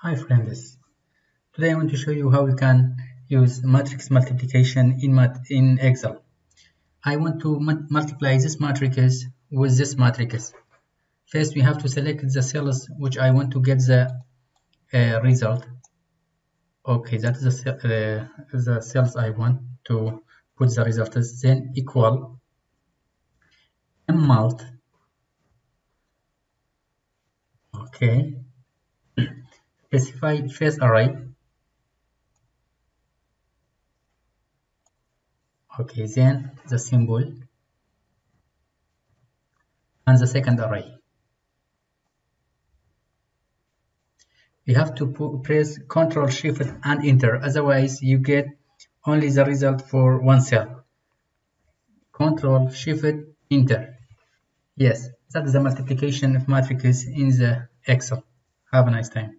Hi friends, today I want to show you how we can use matrix multiplication in, mat in Excel. I want to multiply this matrix with this matrix. First we have to select the cells which I want to get the uh, result. Okay, that is the, uh, the cells I want to put the result as then equal MMULT okay specify first array. Okay then the symbol and the second array. You have to press ctrl shift and enter otherwise you get only the result for one cell. Ctrl shift enter. Yes that is the multiplication of matrices in the excel. Have a nice time